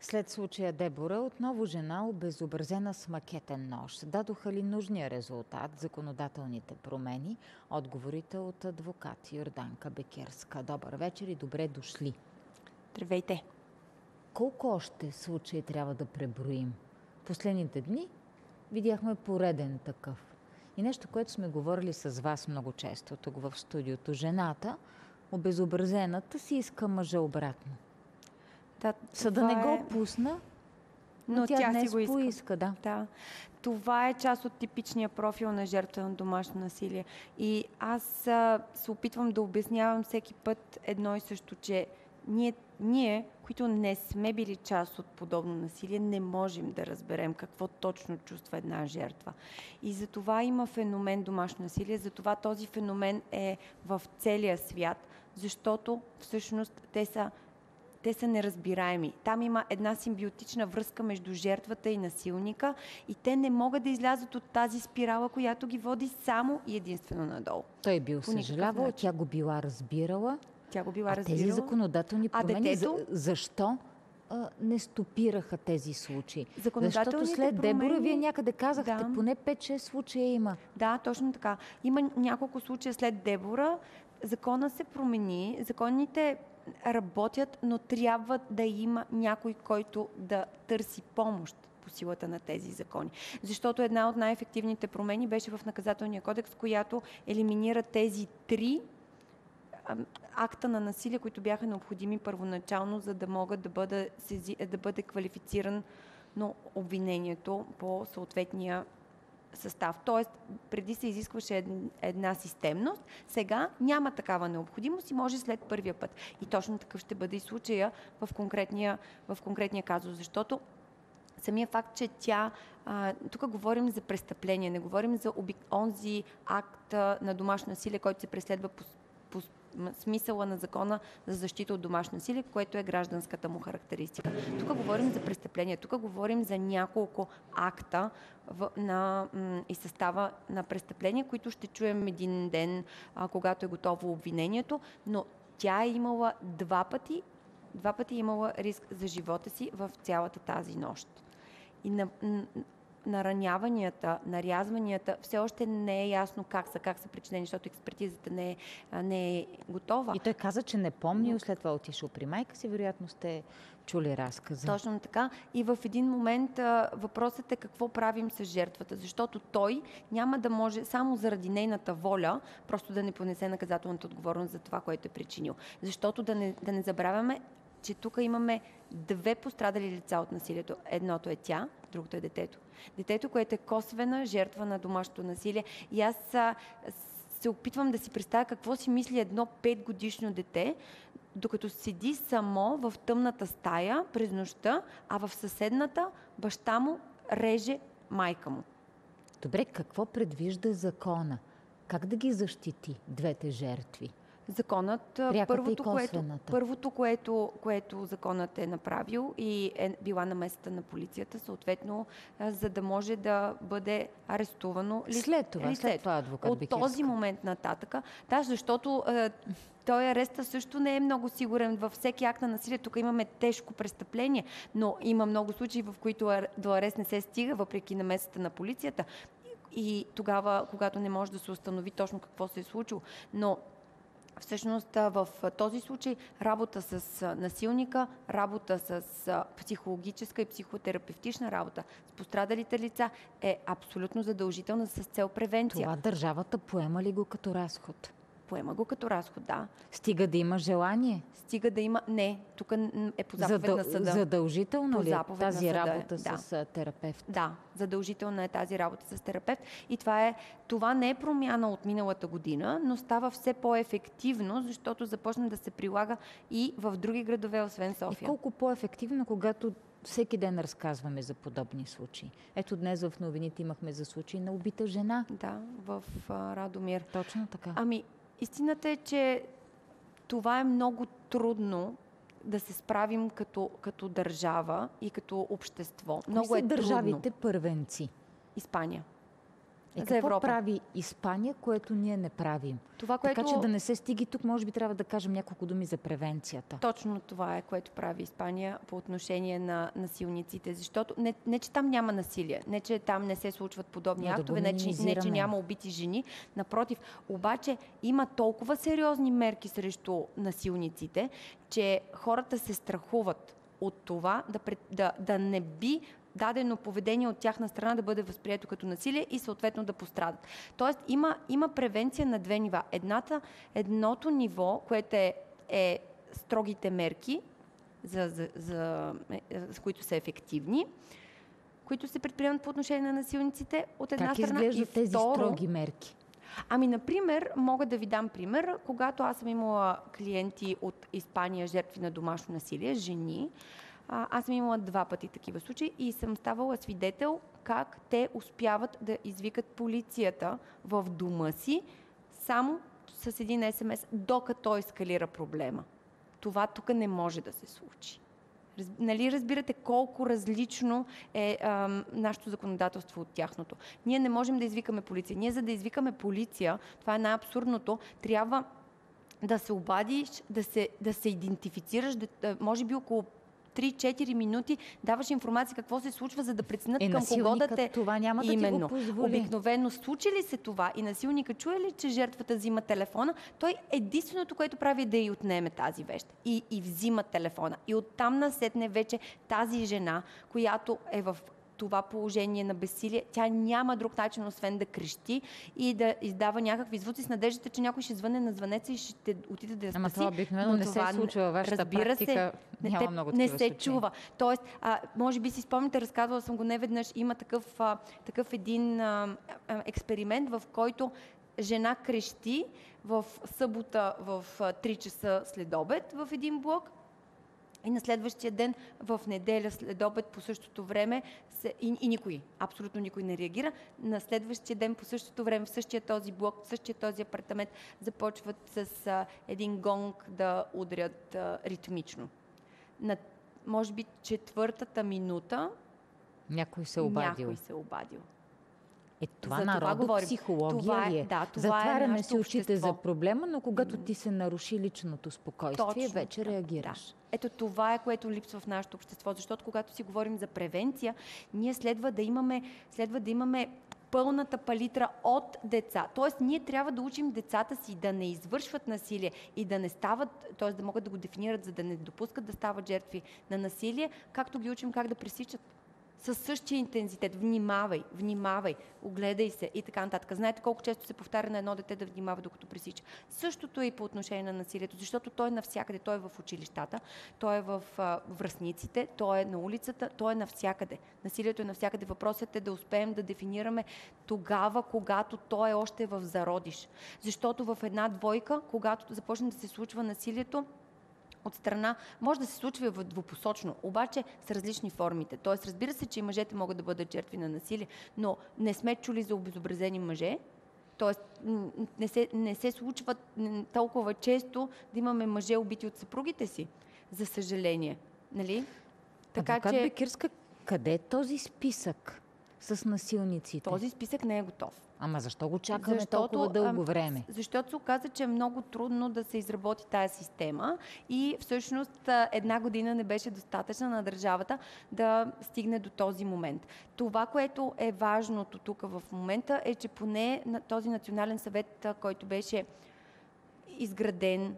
След случая Дебора, отново жена обезобразена с макетен нож. Дадоха ли нужния резултат законодателните промени? Отговорите от адвокат Йорданка Бекерска. Добър вечер и добре дошли. Здравейте! Колко още случаи трябва да преброим? Последните дни видяхме пореден такъв. И нещо, което сме говорили с вас много често тук в студиото. Жената, обезобразената, си иска мъжа обратно. Да, Съда не го е... пусна, но, но тя, тя днес си го иска. поиска. Да. да. Това е част от типичния профил на жертва на домашно насилие. И аз а, се опитвам да обяснявам всеки път едно и също, че ние, ние, които не сме били част от подобно насилие, не можем да разберем какво точно чувства една жертва. И за това има феномен домашно насилие, за това този феномен е в целия свят, защото всъщност те са те са неразбираеми. Там има една симбиотична връзка между жертвата и насилника и те не могат да излязат от тази спирала, която ги води само и единствено надолу. Той бил съжалявал, тя го била разбирала. Тя го била а разбирала. тези законодателни промени, а детето... за, защо не стопираха тези случаи? Защото след промени... Дебора, вие някъде казахте, да. поне 5-6 случая има. Да, точно така. Има няколко случая след Дебора. Закона се промени. Законите работят, но трябва да има някой, който да търси помощ по силата на тези закони. Защото една от най-ефективните промени беше в наказателния кодекс, която елиминира тези три акта на насилие, които бяха необходими първоначално, за да могат да бъде, да бъде квалифициран но обвинението по съответния състав. Тоест, преди се изискваше една системност, сега няма такава необходимост и може след първия път. И точно такъв ще бъде и случая в конкретния, в конкретния казус, защото самия факт, че тя, тук говорим за престъпление, не говорим за оби, онзи акт на домашно насилие, който се преследва по, по смисъла на закона за защита от домашно насилие, което е гражданската му характеристика. Тук говорим за престъпление, тук говорим за няколко акта в, на, м, и състава на престъпления, които ще чуем един ден, а, когато е готово обвинението, но тя е имала два пъти, два пъти е имала риск за живота си в цялата тази нощ. И на, нараняванията, нарязванията, все още не е ясно как са, как са причинени, защото експертизата не е, не е готова. И той каза, че не помни, след това отишъл при майка си, вероятно сте чули разказа. Точно така. И в един момент а, въпросът е какво правим с жертвата, защото той няма да може само заради нейната воля просто да не понесе наказателната отговорност за това, което е причинил. Защото да не, да не забравяме, че тук имаме две пострадали лица от насилието. Едното е тя, другото е детето. Детето, което е косвена жертва на домашното насилие. И аз а, се опитвам да си представя какво си мисли едно петгодишно дете, докато седи само в тъмната стая през нощта, а в съседната баща му реже майка му. Добре, какво предвижда закона? Как да ги защити двете жертви? Законът, първото, което, първото което, което законът е направил и е била на местата на полицията, съответно, за да може да бъде арестувано ли, след това, лицето. след това адвокат От този момент нататъка, да, защото е, той ареста също не е много сигурен. Във всеки акт на насилие тук имаме тежко престъпление, но има много случаи, в които до арест не се стига, въпреки на местата на полицията. И тогава, когато не може да се установи точно какво се е случило. Но Всъщност в този случай работа с насилника, работа с психологическа и психотерапевтична работа с пострадалите лица е абсолютно задължителна с цел превенция. Това държавата поема ли го като разход? Поема го като разход, да. Стига да има желание? Стига да има... Не, тук е по заповед Задъл... на съда. Задължително по ли е тази работа да. с терапевт? Да, задължителна е тази работа с терапевт. И това, е, това не е промяна от миналата година, но става все по-ефективно, защото започна да се прилага и в други градове, освен София. И колко по-ефективно, когато всеки ден разказваме за подобни случаи. Ето днес в новините имахме за случай на убита жена. Да, в Радомир. Точно така. Ами, Истината е, че това е много трудно да се справим като, като държава и като общество. Кои много са е държавите трудно. първенци? Испания. Е, за Европа. прави Испания, което ние не правим? Това, което... Така че да не се стиги тук, може би трябва да кажем няколко думи за превенцията. Точно това е, което прави Испания по отношение на насилниците. Защото не, не че там няма насилие, не че там не се случват подобни Но да актове, не, че, не че няма убити жени. Напротив, обаче има толкова сериозни мерки срещу насилниците, че хората се страхуват от това да, пред, да, да не би дадено поведение от тяхна страна да бъде възприето като насилие и съответно да пострадат. Тоест има, има превенция на две нива. Едната, едното ниво, което е, е строгите мерки, за, за, за, е, е, които са ефективни, които се предприемат по отношение на насилниците от една как страна. изглеждат и тези второ, строги мерки? Ами, например, мога да ви дам пример. Когато аз съм имала клиенти от Испания, жертви на домашно насилие, жени, а, аз съм имала два пъти такива случаи и съм ставала свидетел как те успяват да извикат полицията в дома си само с един СМС, докато ескалира проблема. Това тук не може да се случи. Раз, нали разбирате колко различно е ам, нашето законодателство от тяхното. Ние не можем да извикаме полиция. Ние за да извикаме полиция, това е най-абсурдното, трябва да се обадиш, да се, да се идентифицираш, да, може би около 3-4 минути даваш информация какво се случва, за да преценят Е, към кого да те... това няма да ти го позволи. Обикновено случи ли се това и насилника чуе ли, че жертвата взима телефона, той единственото, което прави е да й отнеме тази вещ и, и взима телефона. И оттам насетне вече тази жена, която е в това положение на безсилие, тя няма друг начин, освен да крещи и да издава някакви звуци с надеждата, че някой ще звъне на звънеца и ще отиде да я Ама спаси. това обикновено но не се това случва във вашата разбира практика. не, Няма те, много не се случаи. чува. Тоест, а, може би си спомните, разказвала съм го не веднъж, има такъв, а, такъв един а, а, експеримент, в който жена крещи в събота в а, 3 часа след обед в един блок и на следващия ден, в неделя след обед по същото време, се, и, и никой, абсолютно никой не реагира. На следващия ден по същото време, в същия този блок, в същия този апартамент, започват с а, един гонг да удрят а, ритмично. На, може би, четвъртата минута Някой се е обадил. някой се е обадил. Е, това За това народопсихология говорим. психология Това е- ли е? да, това е Затваряме нашето си очите за проблема, но когато ти се наруши личното спокойствие, Точно вече така, реагираш. Ето това е, което липсва в нашето общество, защото когато си говорим за превенция, ние следва да имаме, следва да имаме пълната палитра от деца. Тоест, ние трябва да учим децата си да не извършват насилие и да не стават, т.е. да могат да го дефинират, за да не допускат да стават жертви на насилие, както ги учим как да пресичат. Със същия интензитет. Внимавай, внимавай, огледай се и така нататък. Знаете колко често се повтаря на едно дете да внимава докато пресича. Същото е и по отношение на насилието, защото той е навсякъде. Той е в училищата, той е в а, връзниците, той е на улицата, той е навсякъде. Насилието е навсякъде. Въпросът е да успеем да дефинираме тогава, когато той е още в зародиш. Защото в една двойка, когато започне да се случва насилието, от страна, може да се случва и двупосочно, обаче с различни формите. Тоест, разбира се, че и мъжете могат да бъдат жертви на насилие, но не сме чули за обезобразени мъже, Тоест, не се, не се случва толкова често да имаме мъже убити от съпругите си, за съжаление. Нали? Така Адвокат че Бекирска, къде е този списък с насилниците? този списък не е готов. Ама защо го чакаме толкова дълго време? Защото се оказа, че е много трудно да се изработи тази система и всъщност една година не беше достатъчна на държавата да стигне до този момент. Това, което е важното тук в момента е, че поне на този национален съвет, който беше изграден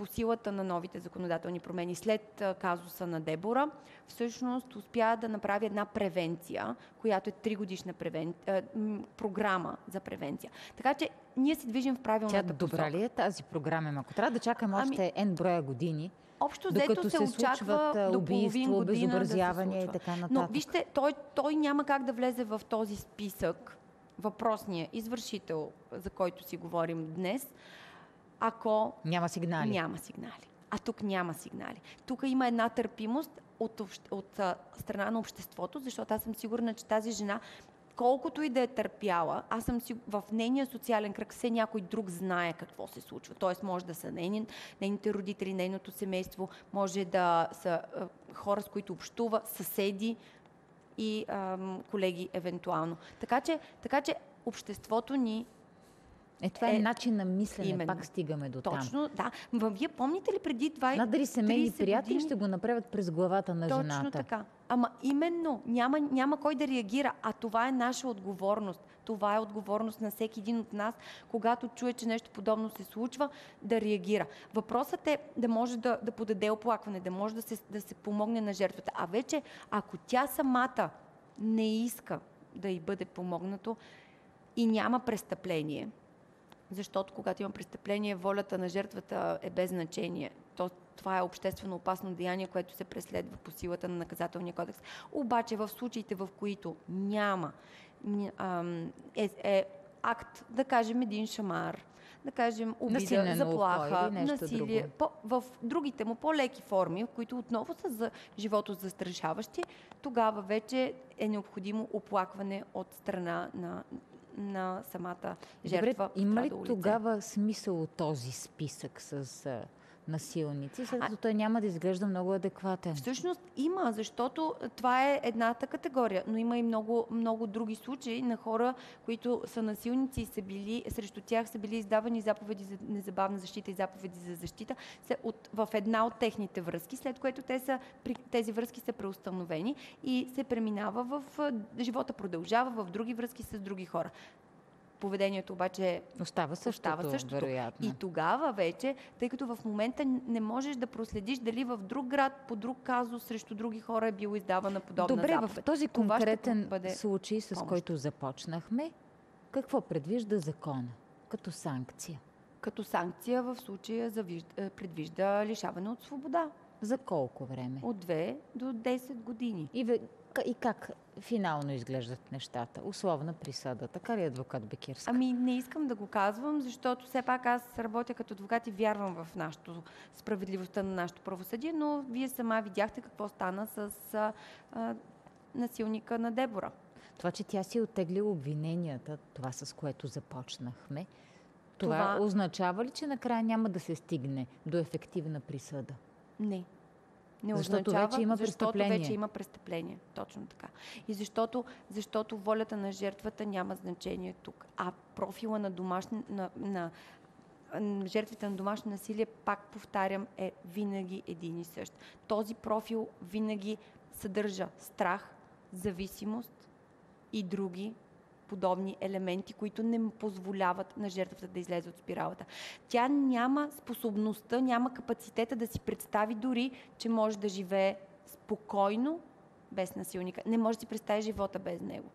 по силата на новите законодателни промени след казуса на Дебора, всъщност успя да направи една превенция, която е тригодишна превен... програма за превенция. Така че ние се движим в Тя правилната добра посока. ли е тази програма? Ако трябва да чакаме Ами- още N броя години, Общо взето се, се очаква до половин година да се и така Но нататък. вижте, той, той няма как да влезе в този списък, въпросния извършител, за който си говорим днес, ако Няма сигнали. няма сигнали. А тук няма сигнали. Тук има една търпимост от, общ- от страна на обществото, защото аз съм сигурна, че тази жена, колкото и да е търпяла, аз съм си, в нейния социален кръг все някой друг знае какво се случва. Тоест може да са нейни, нейните родители, нейното семейство, може да са а, хора, с които общува, съседи и ам, колеги евентуално. Така че, така че обществото ни е, това е, е начин на мислене, именно. пак стигаме до там. Точно, да. Вие помните ли преди 20 Надали семейни приятели години... ще го направят през главата на Точно жената. Точно така. Ама именно, няма, няма кой да реагира, а това е наша отговорност. Това е отговорност на всеки един от нас, когато чуе, че нещо подобно се случва, да реагира. Въпросът е да може да, да подаде оплакване, да може да се, да се помогне на жертвата. А вече, ако тя самата не иска да й бъде помогнато и няма престъпление, защото когато има престъпление, волята на жертвата е без значение. То, това е обществено опасно деяние, което се преследва по силата на наказателния кодекс. Обаче в случаите, в които няма е, е акт, да кажем един шамар, да кажем обида, Насилено заплаха, насилие, по, в другите му по-леки форми, които отново са за живото застрашаващи, тогава вече е необходимо оплакване от страна на на самата жертва. Добре, има ли тогава смисъл този списък с насилници, след като той няма да изглежда много адекватен. Всъщност има, защото това е едната категория, но има и много, много други случаи на хора, които са насилници и са били, срещу тях са били издавани заповеди за незабавна защита и заповеди за защита от, в една от техните връзки, след което те са, тези връзки са преустановени и се преминава в живота продължава в други връзки с други хора. Поведението обаче остава същото, остава същото. вероятно. И тогава вече, тъй като в момента не можеш да проследиш дали в друг град, по друг казус, срещу други хора е било издавана подобна Добре, заповед. в този конкретен случай, с помощ. който започнахме, какво предвижда закона като санкция? Като санкция в случая е, предвижда лишаване от свобода. За колко време? От 2 до 10 години. И, и как финално изглеждат нещата? Условна присъда. Така ли адвокат Бекирска? Ами не искам да го казвам, защото все пак аз работя като адвокат и вярвам в нашото справедливостта на нашето правосъдие, но вие сама видяхте какво стана с а, а, насилника на Дебора. Това, че тя си е оттеглила обвиненията, това с което започнахме, това, това означава ли, че накрая няма да се стигне до ефективна присъда? Не. Не защото вече има. Защото вече има престъпление. Точно така. И защото, защото волята на жертвата няма значение тук. А профила на, домашни, на, на, на жертвите на домашно насилие, пак повтарям, е винаги един и същ. Този профил винаги съдържа страх, зависимост и други подобни елементи, които не позволяват на жертвата да излезе от спиралата. Тя няма способността, няма капацитета да си представи дори, че може да живее спокойно без насилника. Не може да си представи живота без него.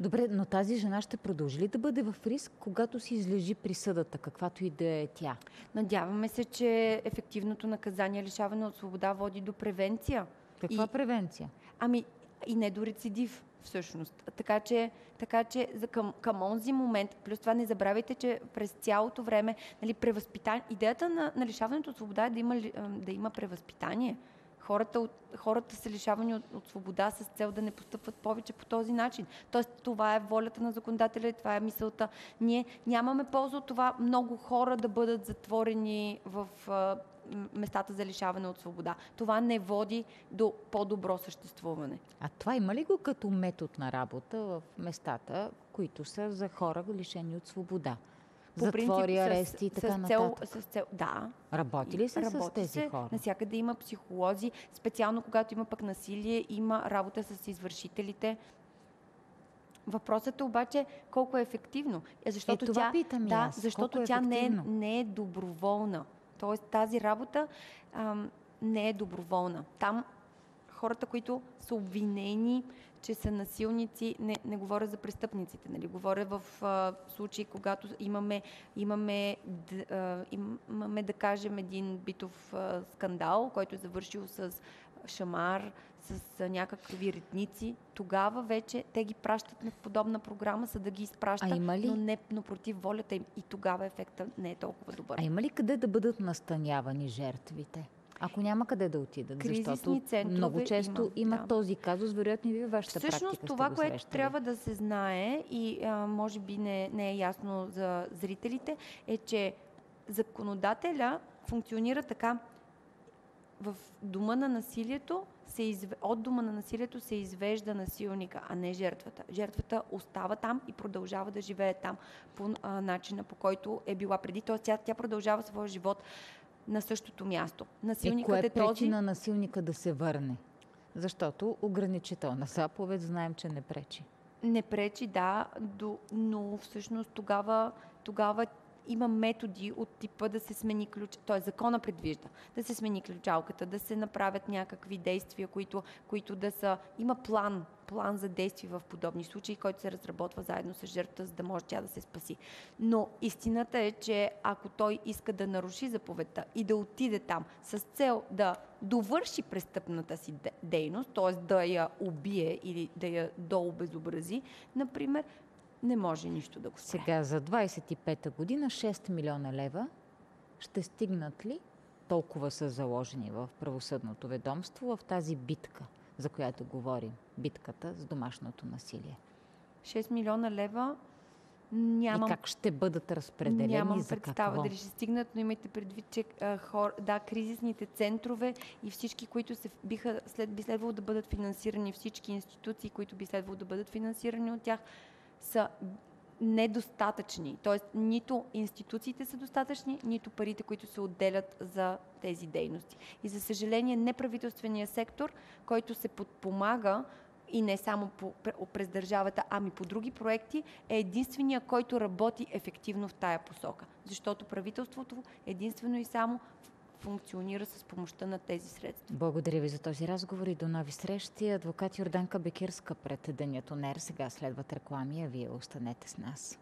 Добре, но тази жена ще продължи ли да бъде в риск, когато си излежи присъдата, каквато и да е тя? Надяваме се, че ефективното наказание лишаване от свобода води до превенция. Каква и... превенция? Ами и не до рецидив всъщност. Така че, така че за към, към онзи момент, плюс това не забравяйте, че през цялото време нали, превъзпитание, идеята на, на лишаването от свобода е да има, да има превъзпитание. Хората, хората са лишавани от, от свобода с цел да не постъпват повече по този начин. Тоест, това е волята на законодателя и това е мисълта. Ние нямаме полза от това много хора да бъдат затворени в местата за лишаване от свобода. Това не води до по-добро съществуване. А това има ли го като метод на работа в местата, които са за хора лишени от свобода? По Затвори, принцип, арести и така с цел, нататък. С цел, да. Работи ли се Работи с тези се, хора? Насякъде има психолози, специално когато има пък насилие, има работа с извършителите. Въпросът е обаче колко е ефективно. Е, защото е, това тя, питам да, аз. защото колко е тя не, е, не е доброволна. Тоест тази работа ам, не е доброволна. Там хората, които са обвинени, че са насилници, не, не говоря за престъпниците, нали? говоря в а, случаи, когато имаме, имаме, д, а, имаме, да кажем, един битов а, скандал, който е завършил с шамар, с някакви ретници, тогава вече те ги пращат на подобна програма, за да ги изпращат, но, не, но против волята им. И тогава ефектът не е толкова добър. А има ли къде да бъдат настанявани жертвите? Ако няма къде да отидат, Кризисни защото центрове много често има, има да. този казус, вероятно и вие вашата Всъщност, практика това, което срещали. трябва да се знае и а, може би не, не е ясно за зрителите, е, че законодателя функционира така в дома на насилието се изв... от дома на насилието се извежда насилника, а не жертвата. Жертвата остава там и продължава да живее там по а, начина, по който е била преди. Тоест тя, тя продължава своя живот на същото място. Насилникът и кое е този... на насилника да се върне? Защото ограничителна заповед знаем, че не пречи. Не пречи, да, до, но всъщност тогава, тогава има методи от типа да се смени ключ, т.е. закона предвижда да се смени ключалката, да се направят някакви действия, които, които да са... Има план, план за действие в подобни случаи, който се разработва заедно с жертвата, за да може тя да се спаси. Но истината е, че ако той иска да наруши заповедта и да отиде там с цел да довърши престъпната си дейност, т.е. да я убие или да я дообезобрази, например, не може нищо да го спре. Сега за 25-та година 6 милиона лева ще стигнат ли толкова са заложени в правосъдното ведомство в тази битка, за която говорим, битката с домашното насилие? 6 милиона лева Нямам, и как ще бъдат разпределени Нямам за представа какво? дали ще стигнат, но имайте предвид, че а, хор, да, кризисните центрове и всички, които се биха, след, би следвало да бъдат финансирани, всички институции, които би следвало да бъдат финансирани от тях, са недостатъчни. Тоест, нито институциите са достатъчни, нито парите, които се отделят за тези дейности. И за съжаление, неправителствения сектор, който се подпомага и не само по, през държавата, ами по други проекти, е единствения, който работи ефективно в тая посока. Защото правителството единствено и само функционира с помощта на тези средства. Благодаря ви за този разговор и до нови срещи. Адвокат Йорданка Бекирска пред Денят Онер. Сега следват реклами, а вие останете с нас.